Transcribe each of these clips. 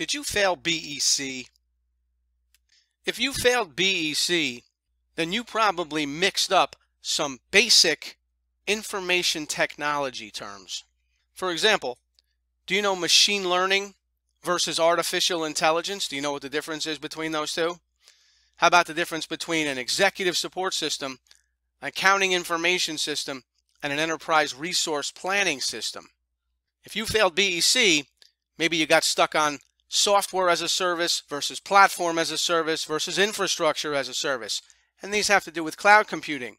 Did you fail BEC? If you failed BEC, then you probably mixed up some basic information technology terms. For example, do you know machine learning versus artificial intelligence? Do you know what the difference is between those two? How about the difference between an executive support system, an accounting information system, and an enterprise resource planning system? If you failed BEC, maybe you got stuck on software as a service versus platform as a service versus infrastructure as a service. And these have to do with cloud computing.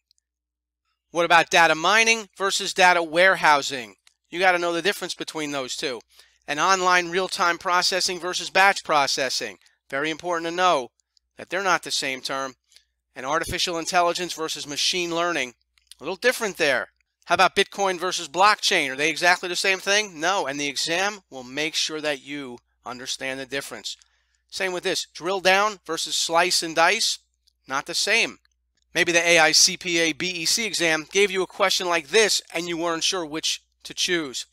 What about data mining versus data warehousing? You got to know the difference between those two. And online real-time processing versus batch processing. Very important to know that they're not the same term. And artificial intelligence versus machine learning. A little different there. How about Bitcoin versus blockchain? Are they exactly the same thing? No. And the exam will make sure that you understand the difference. Same with this. Drill down versus slice and dice. Not the same. Maybe the AICPA BEC exam gave you a question like this and you weren't sure which to choose.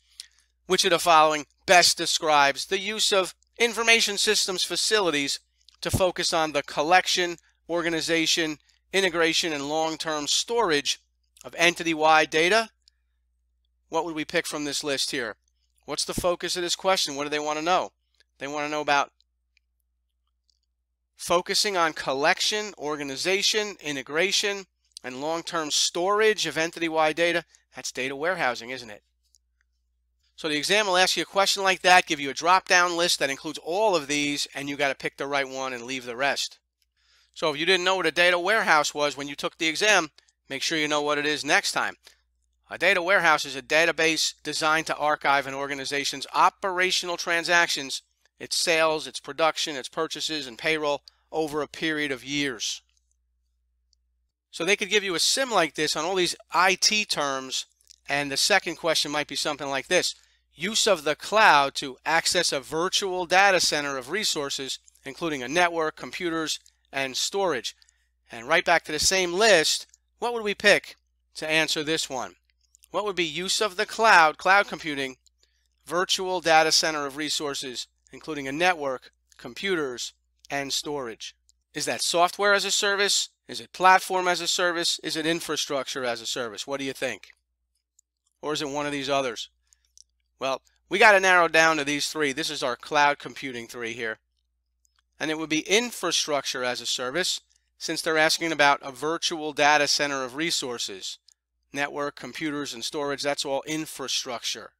Which of the following best describes the use of information systems facilities to focus on the collection, organization, integration, and long-term storage of entity-wide data? What would we pick from this list here? What's the focus of this question? What do they want to know? They want to know about focusing on collection, organization, integration, and long-term storage of entity-wide data. That's data warehousing, isn't it? So the exam will ask you a question like that, give you a drop-down list that includes all of these, and you got to pick the right one and leave the rest. So if you didn't know what a data warehouse was when you took the exam, make sure you know what it is next time. A data warehouse is a database designed to archive an organization's operational transactions its sales, its production, its purchases, and payroll over a period of years. So they could give you a sim like this on all these IT terms, and the second question might be something like this. Use of the cloud to access a virtual data center of resources, including a network, computers, and storage. And right back to the same list, what would we pick to answer this one? What would be use of the cloud, cloud computing, virtual data center of resources, including a network, computers, and storage. Is that software as a service? Is it platform as a service? Is it infrastructure as a service? What do you think? Or is it one of these others? Well, we got to narrow down to these three. This is our cloud computing three here. And it would be infrastructure as a service since they're asking about a virtual data center of resources. Network, computers, and storage, that's all infrastructure.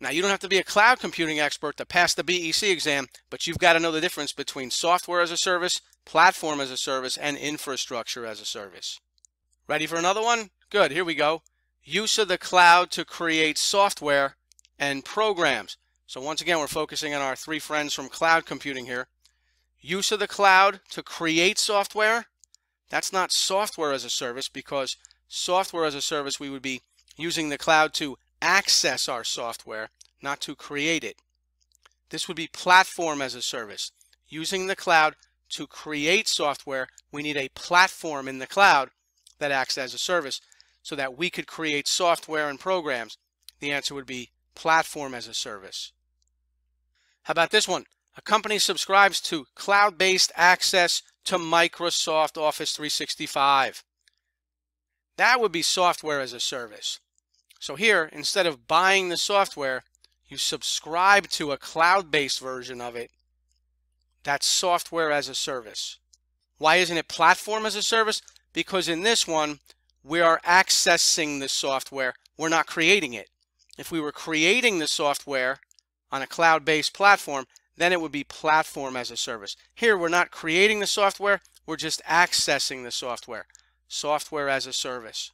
Now, you don't have to be a cloud computing expert to pass the BEC exam, but you've got to know the difference between software as a service, platform as a service, and infrastructure as a service. Ready for another one? Good, here we go. Use of the cloud to create software and programs. So once again, we're focusing on our three friends from cloud computing here. Use of the cloud to create software. That's not software as a service because software as a service, we would be using the cloud to access our software, not to create it. This would be platform as a service. Using the cloud to create software, we need a platform in the cloud that acts as a service so that we could create software and programs. The answer would be platform as a service. How about this one? A company subscribes to cloud-based access to Microsoft Office 365. That would be software as a service. So here, instead of buying the software, you subscribe to a cloud-based version of it. That's software as a service. Why isn't it platform as a service? Because in this one, we are accessing the software. We're not creating it. If we were creating the software on a cloud-based platform, then it would be platform as a service. Here, we're not creating the software. We're just accessing the software. Software as a service.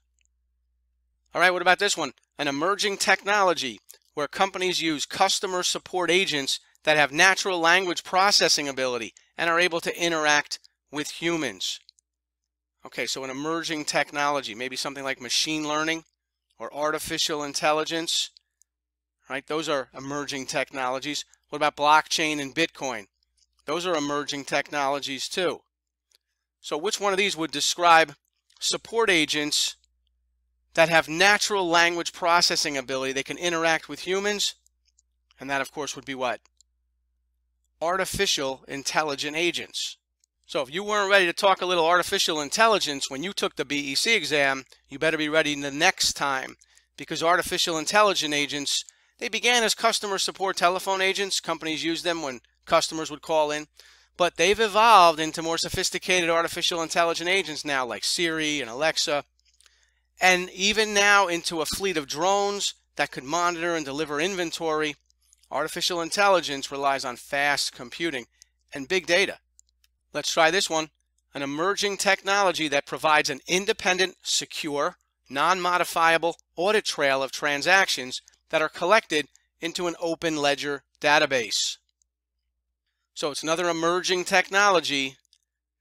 All right, what about this one? An emerging technology where companies use customer support agents that have natural language processing ability and are able to interact with humans. Okay, so an emerging technology, maybe something like machine learning or artificial intelligence, right? Those are emerging technologies. What about blockchain and Bitcoin? Those are emerging technologies too. So which one of these would describe support agents that have natural language processing ability. They can interact with humans. And that, of course, would be what? artificial intelligent agents. So if you weren't ready to talk a little artificial intelligence when you took the BEC exam, you better be ready the next time because artificial intelligent agents, they began as customer support telephone agents. Companies used them when customers would call in, but they've evolved into more sophisticated artificial intelligent agents now like Siri and Alexa, and even now into a fleet of drones that could monitor and deliver inventory. Artificial intelligence relies on fast computing and big data. Let's try this one. An emerging technology that provides an independent, secure, non-modifiable audit trail of transactions that are collected into an open ledger database. So it's another emerging technology,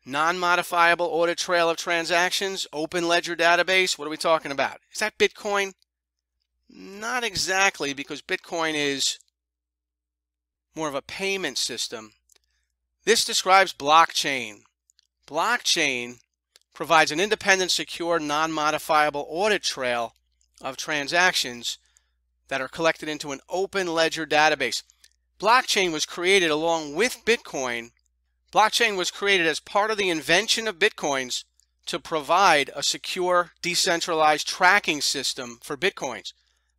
non-modifiable audit trail of transactions, open ledger database. What are we talking about? Is that Bitcoin? Not exactly because Bitcoin is more of a payment system this describes blockchain. Blockchain provides an independent, secure, non-modifiable audit trail of transactions that are collected into an open ledger database. Blockchain was created along with Bitcoin. Blockchain was created as part of the invention of Bitcoins to provide a secure, decentralized tracking system for Bitcoins.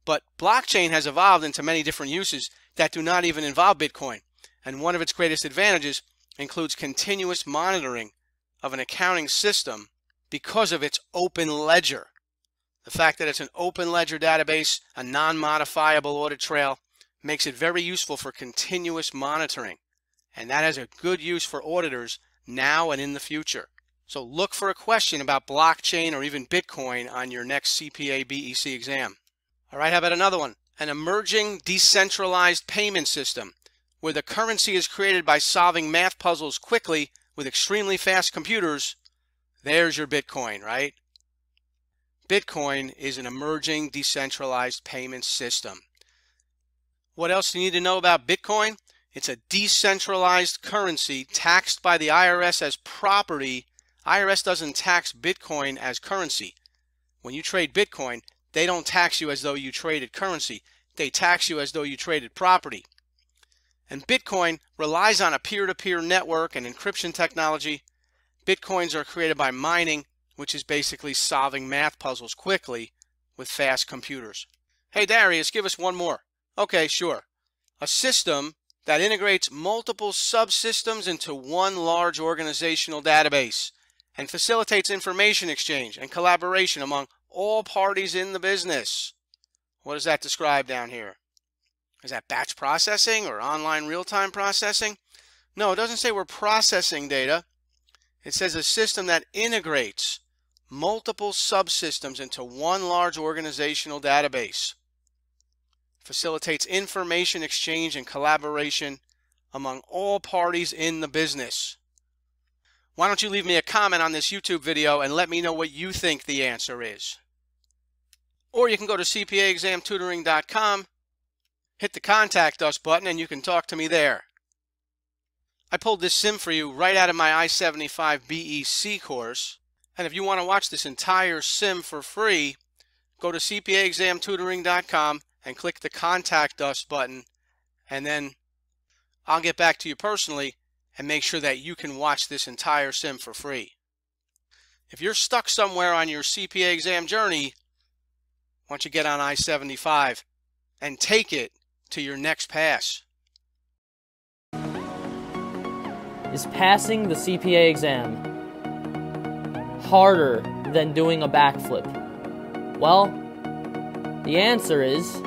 But blockchain has evolved into many different uses that do not even involve Bitcoin. And one of its greatest advantages includes continuous monitoring of an accounting system because of its open ledger. The fact that it's an open ledger database, a non-modifiable audit trail, makes it very useful for continuous monitoring. And that has a good use for auditors now and in the future. So look for a question about blockchain or even Bitcoin on your next CPA BEC exam. All right, how about another one? An emerging decentralized payment system where the currency is created by solving math puzzles quickly with extremely fast computers, there's your Bitcoin, right? Bitcoin is an emerging decentralized payment system. What else do you need to know about Bitcoin? It's a decentralized currency taxed by the IRS as property. IRS doesn't tax Bitcoin as currency. When you trade Bitcoin, they don't tax you as though you traded currency. They tax you as though you traded property. And Bitcoin relies on a peer-to-peer network and encryption technology. Bitcoins are created by mining, which is basically solving math puzzles quickly with fast computers. Hey Darius, give us one more. Okay, sure. A system that integrates multiple subsystems into one large organizational database and facilitates information exchange and collaboration among all parties in the business. What does that describe down here? Is that batch processing or online real-time processing? No, it doesn't say we're processing data. It says a system that integrates multiple subsystems into one large organizational database. Facilitates information exchange and collaboration among all parties in the business. Why don't you leave me a comment on this YouTube video and let me know what you think the answer is. Or you can go to cpaexamtutoring.com hit the contact us button and you can talk to me there. I pulled this sim for you right out of my I-75 BEC course. And if you want to watch this entire sim for free, go to cpaexamtutoring.com and click the contact us button and then I'll get back to you personally and make sure that you can watch this entire sim for free. If you're stuck somewhere on your CPA exam journey, why don't you get on I-75 and take it to your next pass. Is passing the CPA exam harder than doing a backflip? Well, the answer is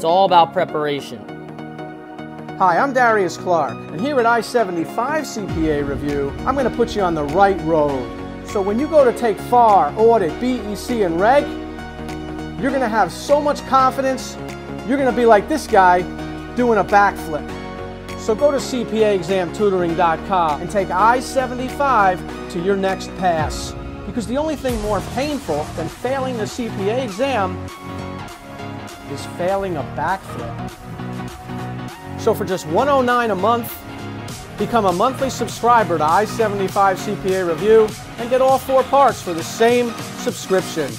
it's all about preparation. Hi, I'm Darius Clark, and here at I-75 CPA Review, I'm going to put you on the right road. So when you go to take FAR, Audit, BEC, and Reg, you're going to have so much confidence you're going to be like this guy doing a backflip. So go to CPAexamtutoring.com and take I-75 to your next pass. Because the only thing more painful than failing the CPA exam is failing a backflip. So for just 109 a month, become a monthly subscriber to I-75 CPA Review and get all four parts for the same subscription.